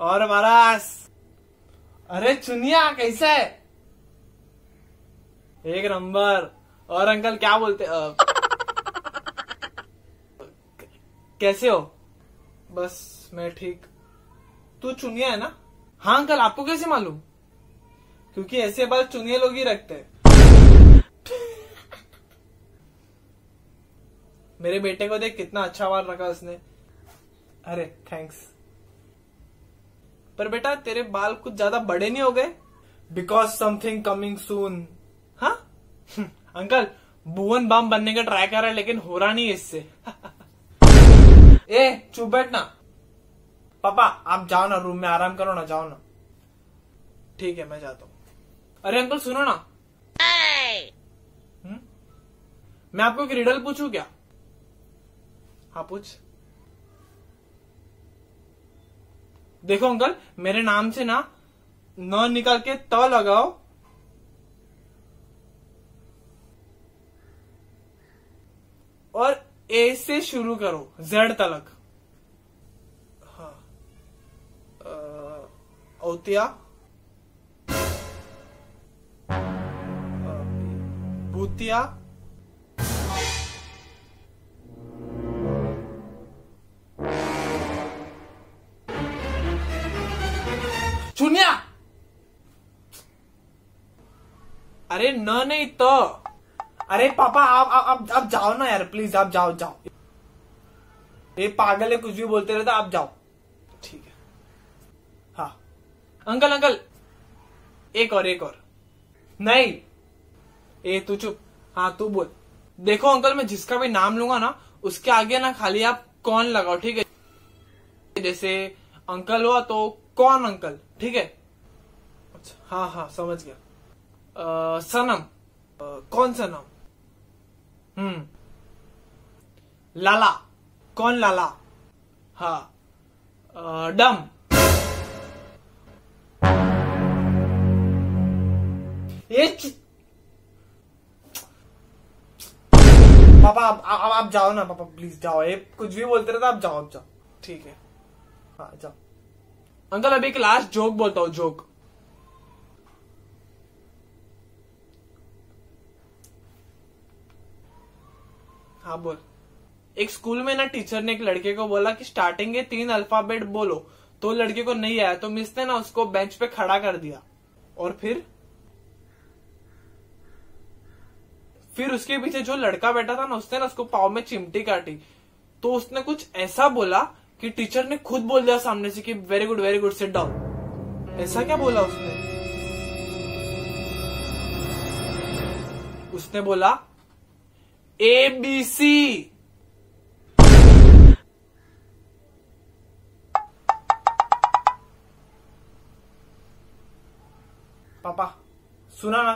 और बरास अरे चुनिया कैसा? एक नंबर। और अंकल क्या बोलते अ, कैसे हो? बस मैं ठीक। तू चुनिया है ना? हाँ अंकल आपको कैसे मालूम? क्योंकि ऐसे बाल चुनिया लोग ही रखते हैं। मेरे बेटे को देख कितना अच्छा बाल रखा उसने। अरे थैंक्स पर बेटा तेरे बाल कुछ ज़्यादा बड़े नहीं हो गए? बिकॉज़ समथिंग कमिंग सून हाँ? अंकल भुवन बाम बनने का ट्राई कर रहा है लेकिन हो रहा नहीं है इससे। ए चुप बैठना। पापा आप जाओ ना रूम में आराम करो ना जाओ ना। ठीक है मैं जाता हूँ। अरे अंकल सुनो ना। हम्म? मैं आपको एक रिडल पूछू क्या? हाँ पूछ। देखो अंकल, मेरे नाम से ना न निकाल के त लगाओ। और ए से शुरू करो, जेड तलक। हाँ। भूतिया अरे न नहीं तो। अरे पापा आप आप आप, आप जाओ ना यार प्लीज़ आप जाओ जाओ। ये पागल है कुछ भी बोलते रहता आप जाओ। ठीक है। हाँ। Uncle uncle. एक और एक और। नहीं। ए तू चुप। हाँ तू बोल। देखो अंकल मैं जिसका भी नाम लूँगा ना उसके आगे ना खाली आप कौन लगाओ ठीक है? जैसे अंकल हुआ तो कौन अंकल ठीक है? अच्छा हाँ हाँ समझ गया। अ, सनम अ, कौन सनम हम्म लाला कौन लाला हाँ डम ये पापा आप, आप, आप जाओ ना पापा प्लीज़ जाओ। ये कुछ भी बोलते रहते आप जाओ आप जाओ। ठीक है। हाँ जाओ। अंकल अभी एक लास्ट जोक बोलता हूँ जोक हाँ बोल। एक स्कूल में ना टीचर ने एक लड़के को बोला कि स्टार्टिंग के तीन अल्फ़ाबेट बोलो तो लड़के को नहीं आया तो मिस ने ना उसको बेंच पे खड़ा कर दिया। और फिर? फिर उसके पीछे जो लड़का बैठा था ना, उसने ना उसको पाव में चिमटी काटी। तो उसने कुछ ऐसा बोला कि टीचर ने खुद बोल दिया सामने से कि very good very good sit down ऐसा क्या बोला उसने? उसने बोला ए बी सी पापा सुना ना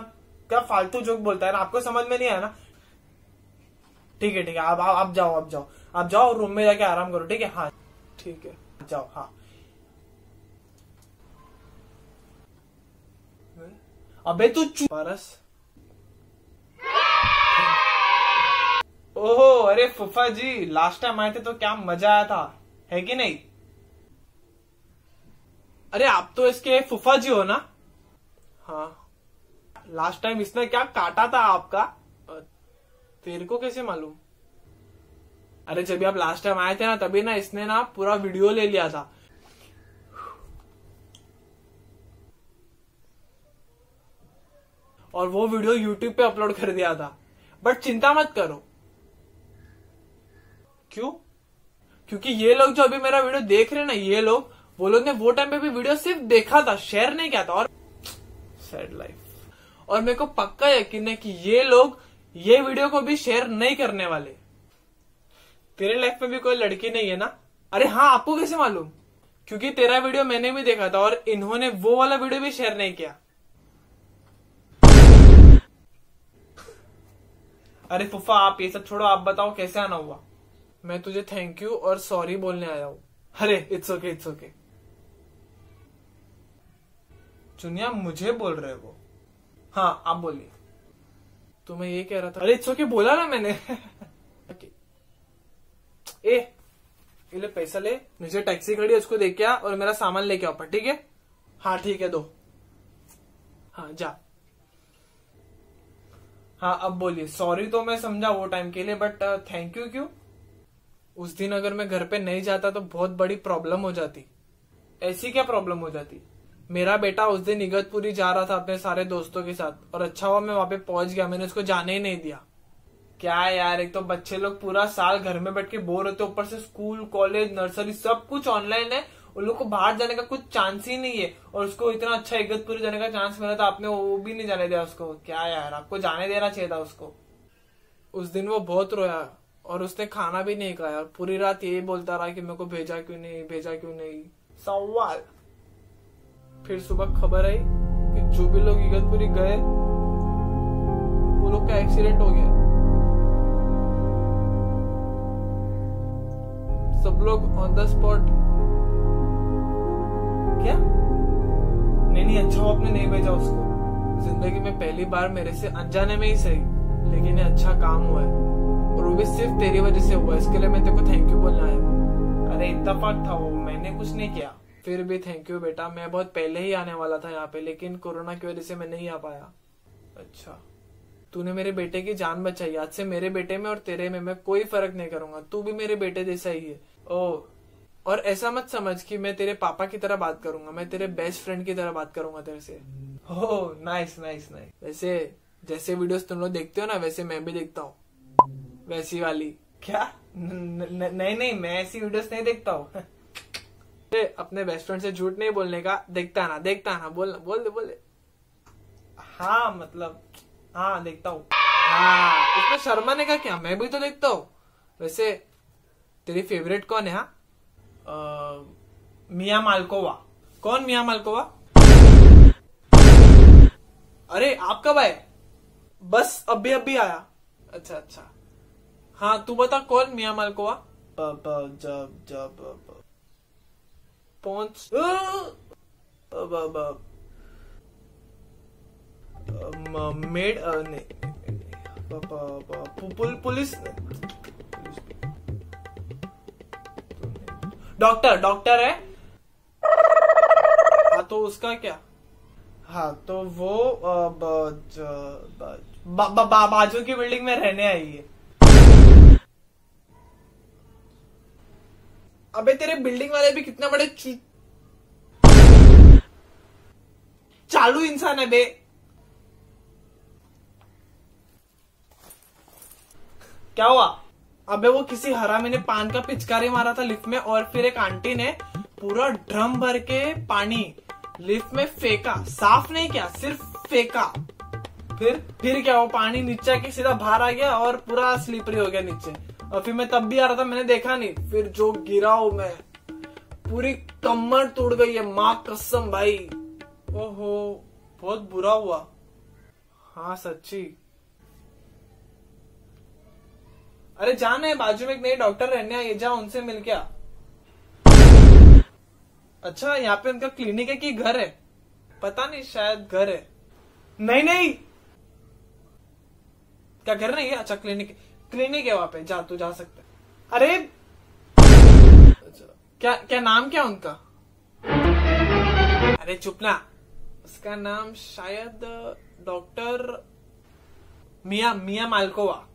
क्या फालतू जोक बोलता है ना? आपको समझ में नहीं आया ना? ठीक है ठीक है आप आप जाओ आप जाओ। आप जाओ रूम में जाके आराम करो ठीक है? हाँ। ठीक है। जाओ हाँ। अबे तू चुप पारस। ओहो, अरे फुफा जी लास्ट टाइम आए थे तो क्या मज़ा आया था? है कि नहीं? अरे आप तो इसके फुफा जी हो ना? हाँ। लास्ट टाइम इसने क्या काटा था आपका? तेरे को कैसे मालूम? अरे जब आप लास्ट टाइम आए थे ना, तभी ना इसने ना पूरा वीडियो ले लिया था। और वो वीडियो यूट्यूब पे अपलोड कर दिया था। बट चिंता मत करो। क्यों? क्योंकि ये लोग जो अभी मेरा वीडियो देख रहे हैं ना, ये लोग, वो लोग ने वो टाइम पे भी वीडियो सिर्फ़ देखा था शेयर नहीं किया था, और सैड लाइफ और मेरे को पक्का यकीन है कि ये लोग ये वीडियो को भी शेयर नहीं करने वाले। तेरे लाइफ में भी कोई लड़की नहीं है ना? अरे हाँ आपको कैसे मालूम? क्योंकि तेरा वीडियो मैंने भी देखा था, और इन्होंने वो वाला वीडियो भी शेयर नहीं किया। अरे फुफा, आप ये सब छोड़ो, आप बताओ कैसे आना हुआ? मैं तुझे थैंक यू और सॉरी बोलने आया हूँ। अरे it's okay it's okay Chuniya मुझे बोल रहे हो? हाँ आप बोलिए। तो मैं ये कह रहा था, अरे इट्स ओके बोला ना मैंने। ए ले पैसा ले नीचे टैक्सी खड़ी है, उसको दे के आ और मेरा सामान लेके आओ ठीक है? हाँ ठीक है, दो। हाँ जा। हाँ अब बोलिए। सॉरी तो मैं समझा वो टाइम के लिए बट थैंक यू क्यों? उस दिन अगर मैं घर पे नहीं जाता तो बहुत बड़ी प्रॉब्लम हो जाती। ऐसी क्या प्रॉब्लम हो जाती? मेरा बेटा उस दिन इगतपुरी जा रहा था अपने सारे दोस्तों के साथ और अच्छा हुआ मैं वहाँ पे पहुँच गया, मैंने उसको जाने ही नहीं दिया। क्या यार, एक तो बच्चे लोग पूरा साल घर में बैठ के बोर होते ऊपर से स्कूल कॉलेज नर्सरी सब कुछ ऑनलाइन है, उन लोग को बाहर जाने का कुछ चांस ही नहीं है। और उसको इतना अच्छा इगतपुरी जाने का चांस मिला था आपने वो भी नहीं जाने दिया उसको। क्या यार, आपको जाने देना चाहिए था उसको। उस दिन वो बहुत रोया। और उसने खाना भी नहीं खाया। पूरी रात यही बोलता रहा कि मेरे को भेजा क्यों नहीं, भेजा क्यों नहीं। सवाल। फिर सुबह खबर आई कि जो भी लोग इगतपुरी गए, वो लोग का एक्सीडेंट हो गया। सब लोग ऑन द स्पॉट क्या? नहीं नहीं अच्छा हो आपने नहीं भेजा उसको। ज़िंदगी में पहली बार मेरे से अनजाने में ही सही, लेकिन ये अच्छा काम हुआ है। और वो भी सिर्फ़ तेरी वजह से हुआ इसके लिए मैं तेरे को थैंक यू बोलना आया अरे इतफाक था वो मैंने कुछ नहीं किया। फिर भी थैंक यू बेटा मैं बहुत पहले ही आने वाला था यहाँ पे लेकिन कोरोना की वजह से मैं नहीं आ पाया। अच्छा। तूने मेरे बेटे की जान बचाई आज से मेरे बेटे में और तेरे में मैं कोई फ़र्क नहीं करूँगा तू भी मेरे बेटे जैसा ही है। ओ और ऐसा मत समझ कि मैं तेरे पापा की तरह बात करूँगा मैं तेरे बेस्ट फ्रेंड की तरह बात करूँगा तेरे से। ओ नाइस नाइस नाइस वैसे जैसे वीडियोस तुम लोग देखते हो ना वैसे मैं भी देखता हूँ। वैसी वाली। क्या? नहीं नहीं मैं ऐसी वीडियोस नहीं देखता हूँ। अपने बेस्ट फ्रेंड से झूठ नहीं बोलने का। देखता ना देखता ना बोल बोल दे बोल दे। हाँ मतलब हाँ देखता हूँ। हाँ इसमें शर्माने का क्या? मैं भी तो देखता हूँ। वैसे तेरी फेवरेट कौन है हाँ? Mia Malkova. कौन मिया मालकोवा? अरे आप कब आए? बस अभी अभी आया। अच्छा अच्छा। हाँ तू बता कौन मिया मालकोवा जब पहुँच। मेड पुलिस डॉक्टर डॉक्टर है? हाँ तो उसका क्या? हाँ तो वो बाजू की बिल्डिंग में रहने आई है। अबे तेरे बिल्डिंग वाले भी कितने बड़े चालू इंसान है बे। क्या हुआ? अबे वो किसी हरामी ने पान का पिचकारी मारा था लिफ्ट में और फिर एक आंटी ने पूरा ड्रम भर के पानी लिफ्ट में फेंका। साफ़ नहीं किया, सिर्फ़ फेंका। फिर फिर क्या वो पानी नीचे के सीधा बाहर आ गया और पूरा स्लीपरी हो गया नीचे। और फिर मैं तब भी आ रहा था, मैंने देखा नहीं। फिर जो गिरा हूँ मैं, पूरी कमर तोड़ गई है। माँ कसम भाई। ओहो, बहुत बुरा हुआ। हाँ सच्ची। अरे, जाना है, बाजू में एक नई डॉक्टर रहने आई जा, उनसे मिल क्या अच्छा यहाँ पे उनका क्लिनिक है कि घर है? पता नहीं, शायद घर है। नहीं नहीं! क्या घर नहीं है अच्छा क्लिनिक क्लिनिक है वहाँ पे, जा, तू जा सकता अरे! अच्छा क्या क्या नाम क्या उनका? अरे, चुप ना। उसका नाम शायद doctor Mia Mia Malkova.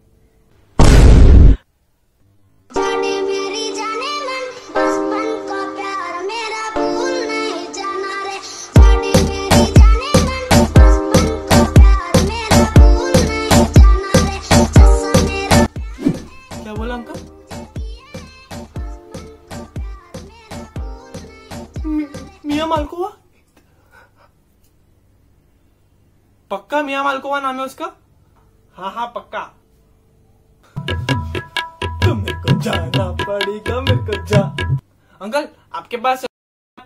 Mia Malkova पक्का मियाँ मालकोवा नाम है उसका? हाँ हाँ पक्का। मेरे को जाना पड़ेगा मेरे को जा। अंकल आपके पास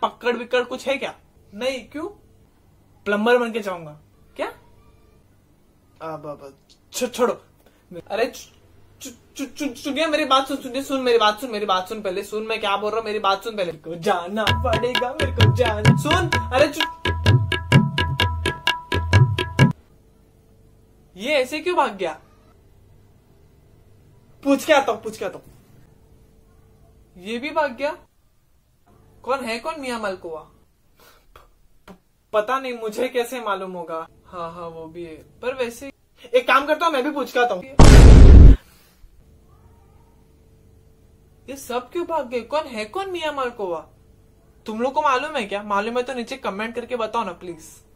पकड़ विकड़ कुछ है क्या? नहीं क्यों? प्लम्बर बन के जाऊँगा। क्या? अब छोड़ो। अरे सुनिए, मेरी बात सुन, सुनिए, सुन, मेरी बात सुन, मेरी बात सुन पहले, सुन, मैं क्या बोल रहा हूँ, मेरी बात सुन पहले। को जाना पड़ेगा, मेरे को जाना, सुन, अरे ये ऐसे क्यों भाग गया? पूछ के आता हूँ, पूछ के आता हूँ। ये भी भाग गया? कौन है, कौन मिया मलकोवा? प- पता नहीं, मुझे कैसे मालूम होगा। हाँ हाँ वो भी है। पर वैसे एक काम करता हूँ, मैं भी पूछ के आता हूँ। ये सब क्यों भाग गए? कौन है? कौन मिया मालकोवा तुम लोग को मालूम है क्या? मालूम है तो नीचे कमेंट करके बताओ ना प्लीज़